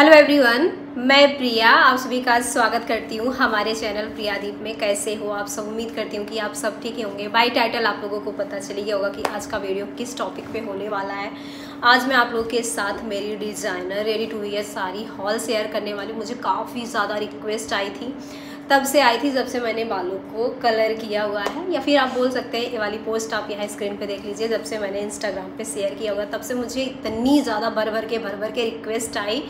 Hello everyone मैं प्रिया, आप सभी का स्वागत करती हूँ हमारे चैनल प्रियादीप में। कैसे हो आप सब? उम्मीद करती हूँ कि आप सब ठीक ही होंगे। बाई टाइटल आप लोगों को पता चली गया होगा कि आज का वीडियो किस टॉपिक पे होने वाला है। आज मैं आप लोगों के साथ मेरी designer ready to wear sari haul share करने वाली मुझे काफ़ी ज़्यादा रिक्वेस्ट आई थी। तब से आई थी जब से मैंने बालों को कलर किया हुआ है। या फिर आप बोल सकते हैं, ये वाली पोस्ट आप यहाँ स्क्रीन पे देख लीजिए। जब से मैंने इंस्टाग्राम पे शेयर किया हुआ तब से मुझे इतनी ज़्यादा भर भर के भर भर के रिक्वेस्ट आई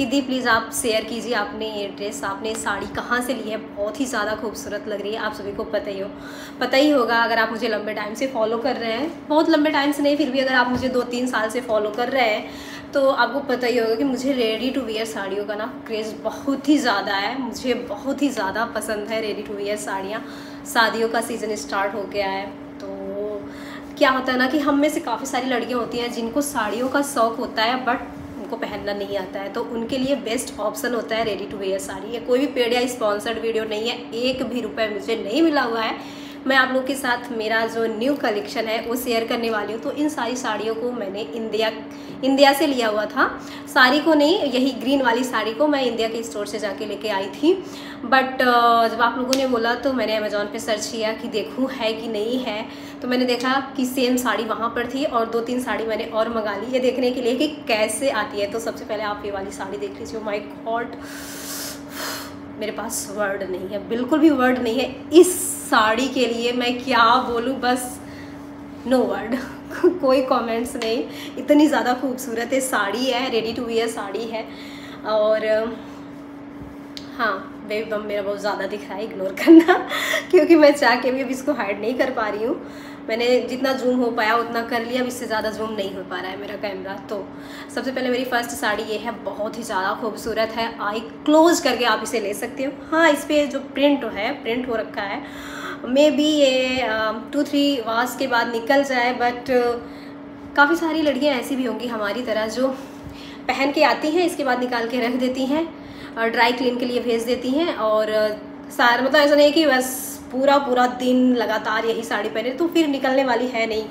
कि दी प्लीज़ आप शेयर कीजिए आपने ये ड्रेस आपने साड़ी कहाँ से ली है? बहुत ही ज़्यादा खूबसूरत लग रही है, आप सभी को पता ही हो। पता ही होगा अगर आप मुझे लंबे टाइम से फॉलो कर रहे हैं। बहुत लंबे टाइम से नहीं, फिर भी अगर आप मुझे दो तीन साल से फॉलो कर रहे हैं तो आपको पता ही होगा कि मुझे रेडी टू वियर साड़ियों का ना क्रेज़ बहुत ही ज़्यादा है। मुझे बहुत ही ज़्यादा पसंद है रेडी टू वियर साड़ियाँ। शादियों का सीज़न स्टार्ट हो गया है तो क्या होता है ना कि हम में से काफ़ी सारी लड़कियाँ होती हैं जिनको साड़ियों का शौक़ होता है बट उनको पहनना नहीं आता है तो उनके लिए बेस्ट ऑप्शन होता है रेडी टू वेयर साड़ी। ये कोई भी पेड या स्पॉन्सर्ड वीडियो नहीं है, एक भी रुपये मुझे नहीं मिला हुआ है। मैं आप लोग के साथ, मेरा जो न्यू कलेक्शन है, वो शेयर करने वाली हूँ। तो इन सारी साड़ियों को मैंने इंडिया इंडिया से लिया हुआ था। साड़ी को नहीं, यही ग्रीन वाली साड़ी को मैं इंडिया के स्टोर से जाके लेके आई थी। बट जब आप लोगों ने बोला तो मैंने अमेज़ोन पे सर्च किया कि देखूँ है कि नहीं है। तो मैंने देखा कि सेम साड़ी वहाँ पर थी और दो तीन साड़ी मैंने और मंगा ली ये देखने के लिए कि कैसे आती है। तो सबसे पहले आप ये वाली साड़ी देख लीजिए। माई गॉड मेरे पास वर्ड नहीं है। बिल्कुल भी वर्ड नहीं है। इस साड़ी के लिए मैं क्या बोलूँ? बस नो no वर्ड कोई कमेंट्स नहीं। इतनी ज़्यादा खूबसूरत है साड़ी है। रेडी टू वियर साड़ी है। और हाँ बेबी बम मेरा बहुत ज़्यादा दिख रहा है। इग्नोर करना। क्योंकि मैं चाह के भी अभी इसको हाइड नहीं कर पा रही हूँ। मैंने जितना जूम हो पाया, उतना कर लिया, अब इससे ज़्यादा जूम नहीं हो पा रहा है मेरा कैमरा तो सबसे पहले मेरी फ़र्स्ट साड़ी ये है, बहुत ही ज़्यादा खूबसूरत है आई क्लोज करके आप इसे ले सकते हो। हाँ इस पर जो प्रिंट है प्रिंट हो रखा है मे बी ये टू थ्री वास के बाद निकल जाए बट काफ़ी सारी लड़कियाँ ऐसी भी होंगी हमारी तरह जो पहन के आती हैं, इसके बाद निकाल के रख देती हैं और ड्राई क्लीन के लिए भेज देती हैं, और सार मतलब ऐसा नहीं कि बस पूरा पूरा दिन लगातार यही साड़ी पहने तो फिर निकलने वाली है नहीं।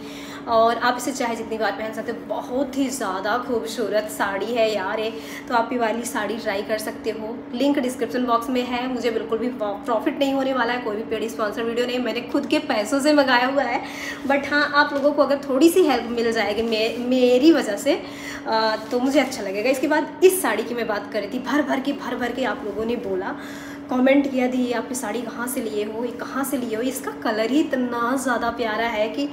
और आप इसे चाहे जितनी बार पहन सकते हो बहुत ही ज़्यादा खूबसूरत साड़ी है यार ये। तो आप ये वाली साड़ी ट्राई कर सकते हो। लिंक डिस्क्रिप्शन बॉक्स में है मुझे बिल्कुल भी प्रॉफिट नहीं होने वाला है कोई भी पेड स्पॉन्सर वीडियो नहीं मैंने खुद के पैसों से मंगाया हुआ है। बट हाँ आप लोगों को अगर थोड़ी सी हेल्प मिल जाएगी मे मेरी वजह से आ, तो मुझे अच्छा लगेगा। इसके बाद इस साड़ी की मैं बात कर रही थी भर भर के भर भर के आप लोगों ने बोला। कमेंट किया दी, आपने साड़ी कहाँ से लिए हो, ये कहाँ से लिए हो इसका कलर ही इतना ज़्यादा प्यारा है कि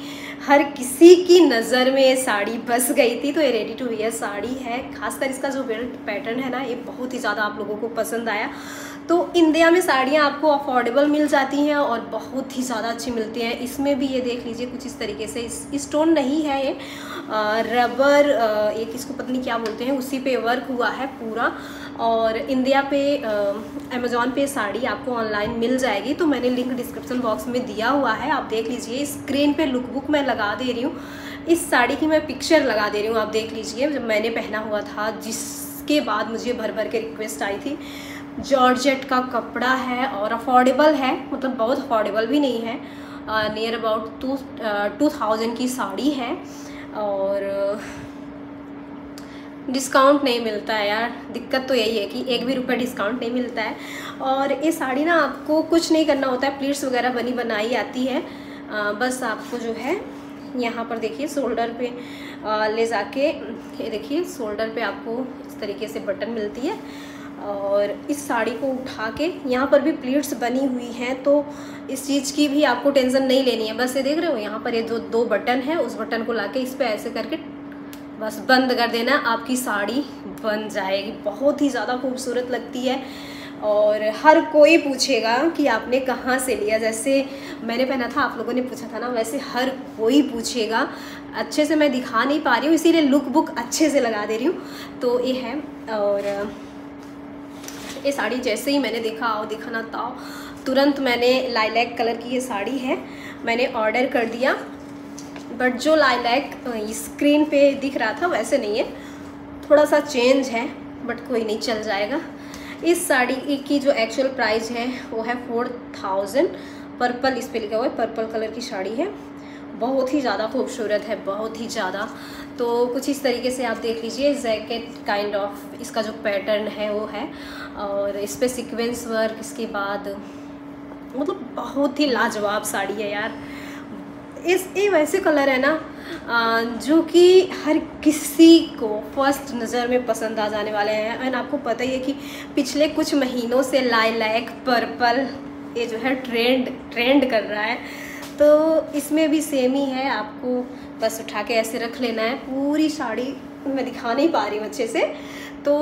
हर किसी की नज़र में ये साड़ी बस गई थी। तो ये रेडी टू वेयर साड़ी है। खासकर इसका जो बेल्ट पैटर्न है ना, ये बहुत ही ज़्यादा आप लोगों को पसंद आया। तो इंडिया में साड़ियाँ आपको अफोर्डेबल मिल जाती हैं और बहुत ही ज़्यादा अच्छी मिलती हैं। इसमें भी ये देख लीजिए, कुछ इस तरीके से इस स्टोन नहीं है ये। रबर एक इसको पता नहीं क्या बोलते हैं, उसी पे वर्क हुआ है पूरा। और इंडिया पे अमेज़ोन पे साड़ी आपको ऑनलाइन मिल जाएगी। तो मैंने लिंक डिस्क्रिप्शन बॉक्स में दिया हुआ है। आप देख लीजिए स्क्रीन पे लुक बुक मैं लगा दे रही हूँ। इस साड़ी की मैं पिक्चर लगा दे रही हूँ, आप देख लीजिए, जब मैंने पहना हुआ था, जिसके बाद मुझे भर भर के रिक्वेस्ट आई थी। जॉर्जेट का कपड़ा है और अफोर्डेबल है मतलब बहुत अफोर्डेबल भी नहीं है। Near about two two thousand की साड़ी है। और डिस्काउंट नहीं मिलता है यार। दिक्कत तो यही है कि एक भी रुपये डिस्काउंट नहीं मिलता है। और ये साड़ी ना आपको कुछ नहीं करना होता है। प्लीट्स वगैरह बनी बनाई आती है। आ, बस आपको जो है यहाँ पर देखिए शोल्डर पे आ, ले जाके ये देखिए शोल्डर पे आपको इस तरीके से बटन मिलती है। और इस साड़ी को उठा के यहाँ पर भी प्लीट्स बनी हुई हैं तो इस चीज़ की भी आपको टेंशन नहीं लेनी है। बस ये देख रहे हो, यहाँ पर ये जो दो बटन है, उस बटन को ला के इस पर ऐसे करके बस बंद कर देना, आपकी साड़ी बन जाएगी। बहुत ही ज़्यादा खूबसूरत लगती है और हर कोई पूछेगा कि आपने कहाँ से लिया। जैसे मैंने पहना था, आप लोगों ने पूछा था ना, वैसे हर कोई पूछेगा। अच्छे से मैं दिखा नहीं पा रही हूँ, इसीलिए लुक बुक अच्छे से लगा दे रही हूँ। तो ये है और ये साड़ी जैसे ही मैंने देखा और दिखाना था तुरंत मैंने लाइलैक कलर की ये साड़ी है, मैंने ऑर्डर कर दिया। बट जो लाइलैक स्क्रीन पे दिख रहा था वैसे नहीं है। थोड़ा सा चेंज है बट कोई नहीं, चल जाएगा। इस साड़ी की जो एक्चुअल प्राइस है, वो है फोर थाउज़ेंड पर्पल इस पर लिखा हुआ है पर्पल कलर की साड़ी है। बहुत ही ज़्यादा खूबसूरत है, बहुत ही ज़्यादा। तो कुछ इस तरीके से आप देख लीजिए, जैकेट काइंड ऑफ़ इसका जो पैटर्न है, वो है। और इस पर सिक्वेंस वर्क इसके बाद मतलब बहुत ही लाजवाब साड़ी है यार। इस, ये वैसे कलर है ना जो कि हर किसी को फ़र्स्ट नज़र में पसंद आ जाने वाले हैं। एंड आपको पता ही है कि पिछले कुछ महीनों से लाइलैक, पर्पल, ये जो है ट्रेंड ट्रेंड कर रहा है। तो इसमें भी सेम ही है, आपको बस उठा के ऐसे रख लेना है। पूरी साड़ी मैं दिखा नहीं पा रही हूँ अच्छे से। तो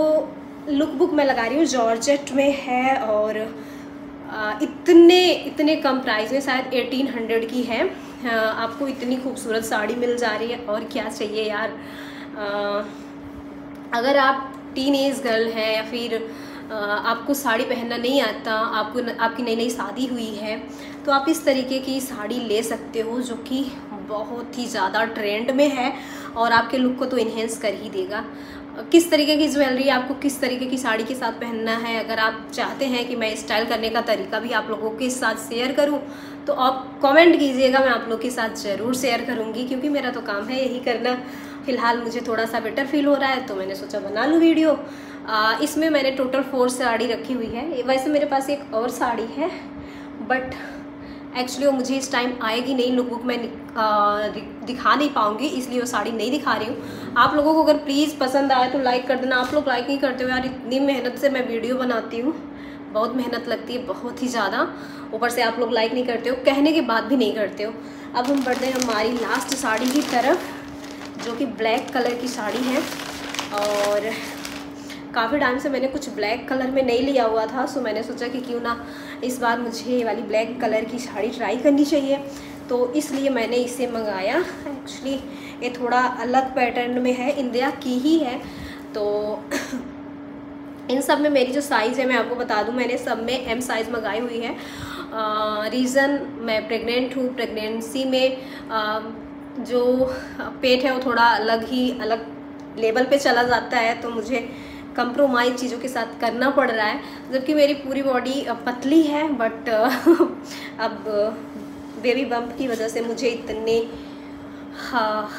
लुक बुक मैं लगा रही हूँ जॉर्जेट में है और इतने इतने कम प्राइस में, शायद 1800 की है। आपको इतनी खूबसूरत साड़ी मिल जा रही है, और क्या चाहिए यार? अगर आप टीन गर्ल हैं या फिर आपको साड़ी पहनना नहीं आता, आपको आपकी नई नई शादी हुई है तो आप इस तरीके की साड़ी ले सकते हो जो कि बहुत ही ज़्यादा ट्रेंड में है और आपके लुक को तो इन्हेंस कर ही देगा। किस तरीके की ज्वेलरी आपको किस तरीके की साड़ी के साथ पहनना है? अगर आप चाहते हैं कि मैं स्टाइल करने का तरीका भी आप लोगों के साथ शेयर करूँ तो आप कमेंट कीजिएगा मैं आप लोग के साथ ज़रूर शेयर करूँगी क्योंकि मेरा तो काम है यही करना। फ़िलहाल मुझे थोड़ा सा बेटर फील हो रहा है तो मैंने सोचा बना लूँ वीडियो आ, इसमें मैंने टोटल फोर साड़ी रखी हुई है। वैसे मेरे पास एक और साड़ी है बट एक्चुअली वो मुझे इस टाइम आएगी नहीं लुक बुक मैं दिखा नहीं पाऊँगी, इसलिए वो साड़ी नहीं दिखा रही हूँ। आप लोगों को अगर प्लीज़ पसंद आए तो लाइक कर देना। आप लोग लाइक नहीं करते हो यार, इतनी मेहनत से मैं वीडियो बनाती हूँ। बहुत मेहनत लगती है, बहुत ही ज़्यादा। ऊपर से आप लोग लाइक नहीं करते हो, कहने के बाद भी नहीं करते हो। अब हम बढ़ते हैं हमारी लास्ट साड़ी की तरफ़, जो कि ब्लैक कलर की साड़ी है। और काफ़ी टाइम से मैंने कुछ ब्लैक कलर में नहीं लिया हुआ था सो मैंने सोचा कि क्यों ना इस बार मुझे ये वाली ब्लैक कलर की साड़ी ट्राई करनी चाहिए। तो इसलिए मैंने इसे मंगाया। एक्चुअली ये थोड़ा अलग पैटर्न में है इंडिया की ही है। तो इन सब में मेरी जो साइज़ है मैं आपको बता दूँ मैंने सब में एम साइज़ मंगाई हुई है। रीज़न मैं प्रेग्नेंट हूँ प्रेगनेंसी में आ, जो पेट है वो थोड़ा अलग ही अलग लेवल पे चला जाता है तो मुझे कंप्रोमाइज़ चीज़ों के साथ करना पड़ रहा है। जबकि मेरी पूरी बॉडी पतली है बट अब बेबी बम्प की वजह से मुझे इतने हाँ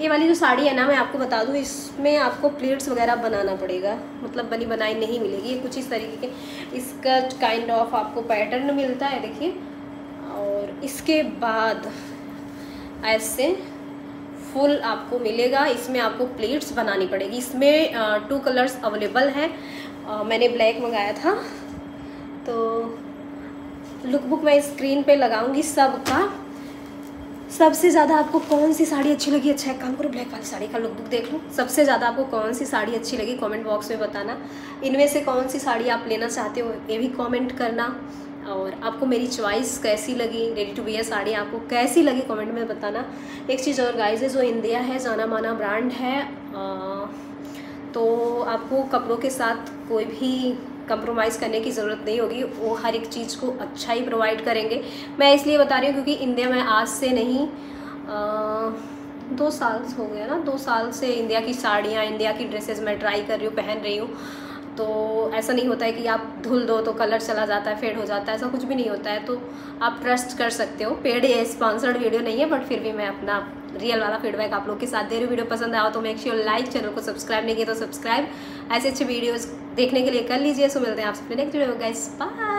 ये वाली जो साड़ी है ना, मैं आपको बता दूँ, इसमें आपको प्लेट्स वगैरह बनाना पड़ेगा। मतलब बनी बनाई नहीं मिलेगी, ये कुछ इस तरीके के, इसका काइंड ऑफ़ आपको पैटर्न मिलता है, देखिए। और इसके बाद, ऐसे फुल आपको मिलेगा। इसमें आपको प्लेट्स बनानी पड़ेगी। इसमें टू कलर्स अवेलेबल हैं। मैंने ब्लैक मंगाया था। तो लुक बुक मैं स्क्रीन पे लगाऊँगी सबका। सबसे ज़्यादा आपको कौन सी साड़ी अच्छी लगी? अच्छा एक काम करो ब्लैक वाली साड़ी का लुक बुक देख लो। सबसे ज़्यादा आपको कौन सी साड़ी अच्छी लगी? कमेंट बॉक्स में बताना। इनमें से कौन सी साड़ी आप लेना चाहते हो, ये भी कमेंट करना। और आपको मेरी चॉइस कैसी लगी? रेडी टू वियर साड़ी आपको कैसी लगी? कमेंट में बताना। एक चीज़ और गाइज़ है जो इंडिया है जाना माना ब्रांड है आ, तो आपको कपड़ों के साथ कोई भी कंप्रोमाइज़ करने की ज़रूरत नहीं होगी। वो हर एक चीज़ को अच्छा ही प्रोवाइड करेंगे। मैं इसलिए बता रही हूँ क्योंकि इंडिया में आज से नहीं आ, दो साल हो गया ना दो साल से इंडिया की साड़ियाँ इंडिया की ड्रेसेस मैं ट्राई कर रही हूँ पहन रही हूँ। तो ऐसा नहीं होता है कि आप धुल दो तो कलर चला जाता है फेड हो जाता है, ऐसा कुछ भी नहीं होता है। तो आप ट्रस्ट कर सकते हो। पेड ये स्पॉन्सर्ड वीडियो नहीं है बट फिर भी मैं अपना रियल वाला फीडबैक आप लोग के साथ दे रही वीडियो पसंद आओ तो मेक श्योर लाइक चैनल को सब्सक्राइब नहीं किया तो सब्सक्राइब ऐसे अच्छे वीडियोज़ देखने के लिए कर लीजिए। सो मिलते हैं आप सबसे नेक्स्ट वीडियो गाइस बाय